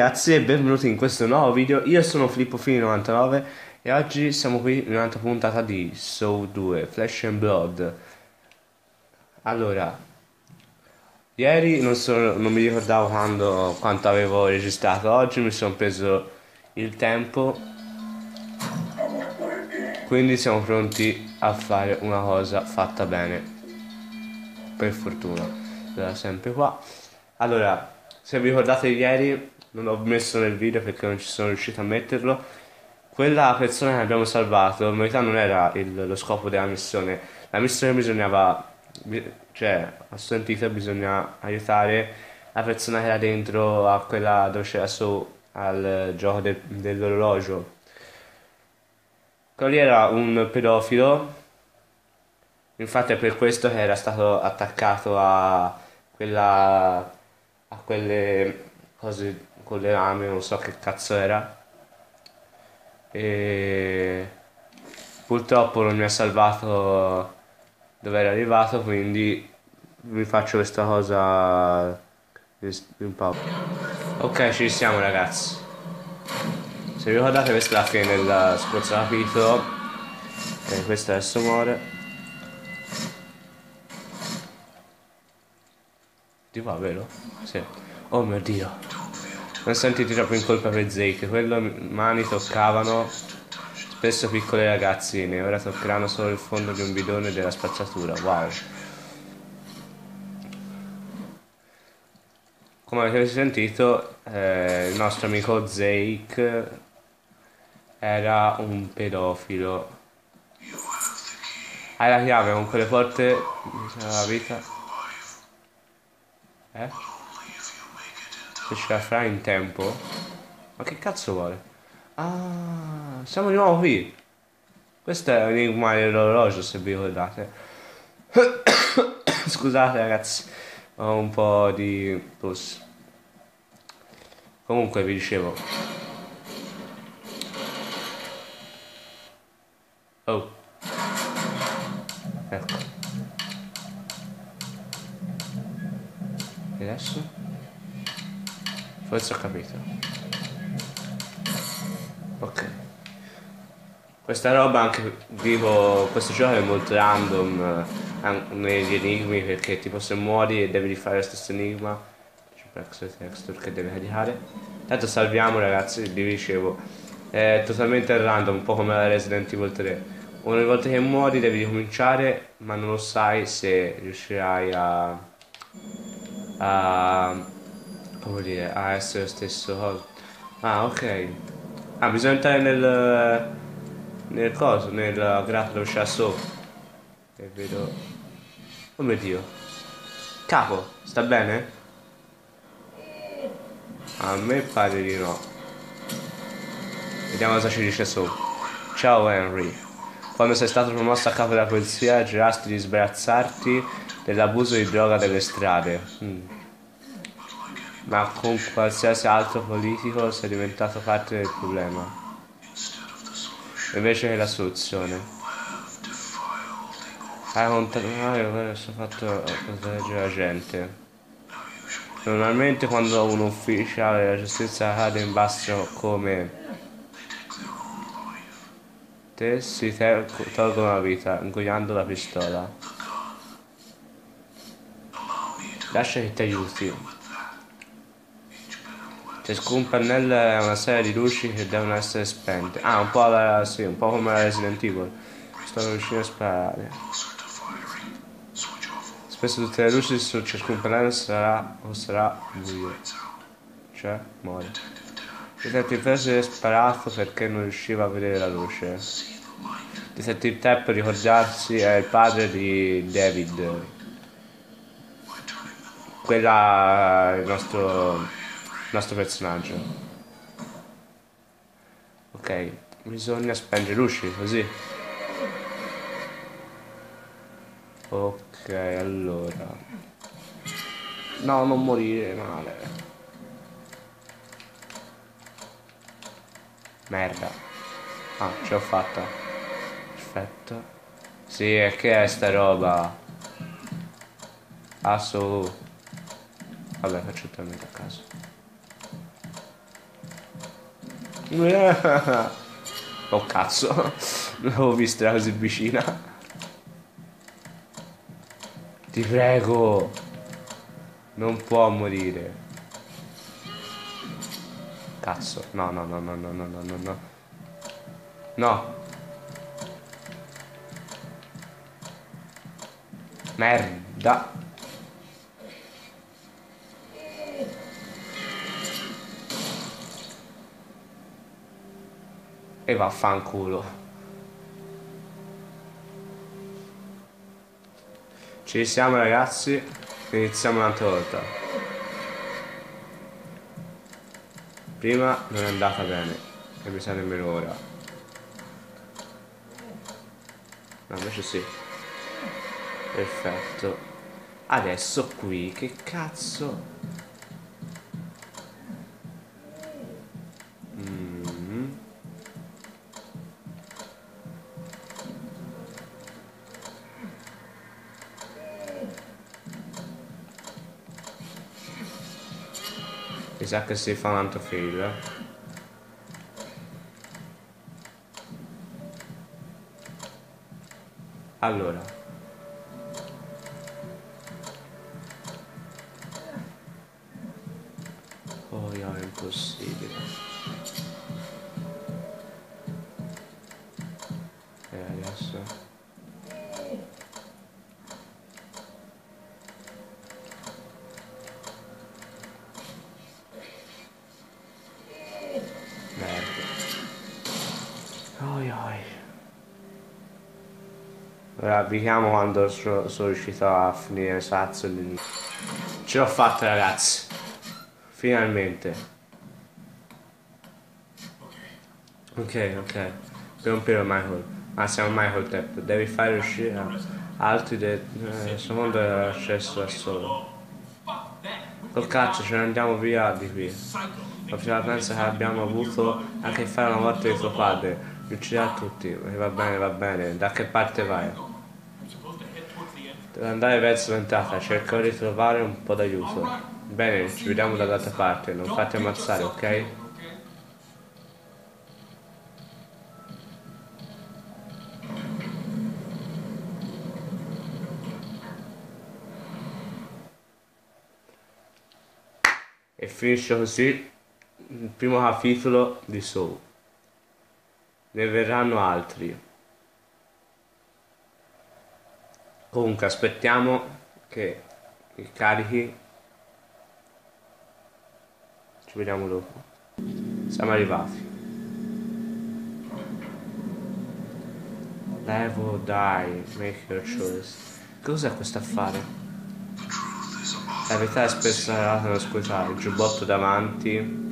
Ragazzi e benvenuti in questo nuovo video, io sono FlippoFini99 e oggi siamo qui in un'altra puntata di Soul 2, Flesh and Blood. Allora, ieri non, so, non mi ricordavo quando, quanto avevo registrato, oggi mi sono preso il tempo Quindi siamo pronti a fare una cosa fatta bene. Per fortuna, sarà sempre qua. Allora, se vi ricordate ieri non l'ho messo nel video perché non ci sono riuscito a metterlo. Quella persona che abbiamo salvato, in verità non era il, lo scopo della missione. La missione bisognava, cioè, ho sentito, bisogna aiutare la persona che era dentro a quella dove c'era su al gioco de, dell'orologio. Quello lì era un pedofilo, infatti è per questo che era stato attaccato a quella a quelle cose con le lame, non so che cazzo era. E purtroppo non mi ha salvato dove era arrivato, quindi vi faccio questa cosa un po'. Ok, ci siamo ragazzi. Se vi ricordate questa è la fine del scorso capitolo. E questo adesso muore. Di qua, vero? Sì. Oh mio dio. Non sentiti troppo in colpa per Zeke, quello mani toccavano spesso piccole ragazzine, ora toccheranno solo il fondo di un bidone della spazzatura, wow. Come avete sentito, eh, il nostro amico Zake era un pedofilo. Hai la chiave con quelle porte la vita? Eh? Se ce la farà in tempo. Ma che cazzo vuole? Ah, siamo di nuovo qui. Questo è l'enigma dell'orologio, se vi ricordate. Scusate ragazzi, ho un po' di plus. Comunque vi dicevo. Oh. Ecco. E adesso? Forse ho capito. Ok. Questa roba anche vivo, questo gioco è molto random eh, negli enigmi perché tipo se muori e devi rifare lo stesso enigma c'è per texture che deve caricare. Tanto salviamo ragazzi, vi dicevo, è totalmente random, un po' come la Resident Evil 3. Ogni volta che muori devi ricominciare ma non lo sai se riuscirai a, a come dire, a essere lo stesso Ah, ok. Ah, bisogna entrare nel... nel coso, nel grafo dove c'è. E vedo... Oh mio Dio. Capo, sta bene? A me pare di no. Vediamo cosa ci dice sopra. Ciao Henry. Quando sei stato promosso a capo della polizia, giurasti di sbarazzarti dell'abuso di droga delle strade. Mm ma con qualsiasi altro politico sia diventato parte del problema, invece che la soluzione. Hai contattato questo fatto proteggere la gente. Normalmente quando un ufficiale della giustizia cade in basso come te si tolgono la vita ingoiando la pistola. Lascia che ti aiuti. Ciascun pannello è una serie di luci che devono essere spente. Ah, un po', la, sì, un po come la Resident Evil. Sto riuscendo a sparare. Spesso tutte le luci su ciascun pannello sarà o sarà buio. Cioè, muore. Detective Flash è sparato perché non riusciva a vedere la luce. Detective Tap, ricordarsi, è il padre di David. Quella il nostro nostro personaggio. Ok, bisogna spengere luci, così. Ok, allora. No, non morire male. Merda. Ah, ce l'ho fatta. Perfetto. Sì, e che è sta roba? Su. Vabbè, faccio il a caso. Oh cazzo, non l'avevo vista così vicina. Ti prego. Non può morire. Cazzo, no, no, no, no, no, no, no, no. No. Merda. E vaffanculo. Ci siamo ragazzi, iniziamo un'altra volta. Prima non è andata bene, e mi sa nemmeno ora. No, invece sì. Perfetto. Adesso qui, che cazzo? Sa che si fa un altro. Eh. Allora. Oh, è impossibile. E adesso... Ora vediamo quando sono, sono riuscito a finire Sazzo all'inizio. Ce l'ho fatta ragazzi. Finalmente. Ok, ok. Per un pelo Michael. Ma siamo Michael Tep. Devi fare uscire altri del eh, secondo accesso al solo. Col cazzo ce ne andiamo via di qui. La prima pensa che abbiamo avuto a che fare una morte di tuo padre. Ucciderà tutti. Va bene, va bene. Da che parte vai? Devo andare verso l'entrata, cerco di trovare un po' d'aiuto. Bene, ci vediamo dall'altra parte, non fate ammazzare, ok? E finisce così il primo capitolo di Soul. Ne verranno altri. Comunque aspettiamo che il carichi. Ci vediamo dopo. Siamo arrivati. Level die make your choice. Cos'è questo affare? La verità è spesso relata all'oscurità il giubbotto davanti